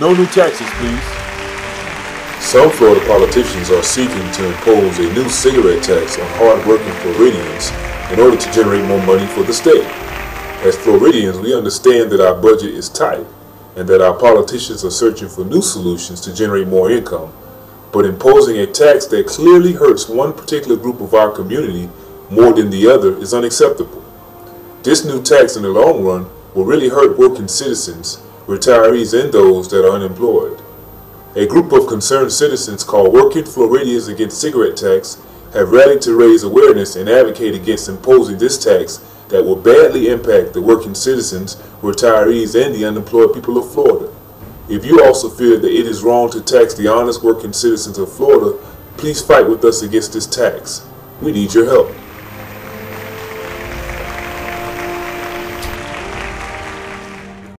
No new taxes, please. Some Florida politicians are seeking to impose a new cigarette tax on hard-working Floridians in order to generate more money for the state. As Floridians, we understand that our budget is tight and that our politicians are searching for new solutions to generate more income. But imposing a tax that clearly hurts one particular group of our community more than the other is unacceptable. This new tax in the long run will really hurt working citizens, retirees, and those that are unemployed. A group of concerned citizens called Working Floridians Against Cigarette Tax have rallied to raise awareness and advocate against imposing this tax that will badly impact the working citizens, retirees, and the unemployed people of Florida. If you also feel that it is wrong to tax the honest working citizens of Florida, please fight with us against this tax. We need your help.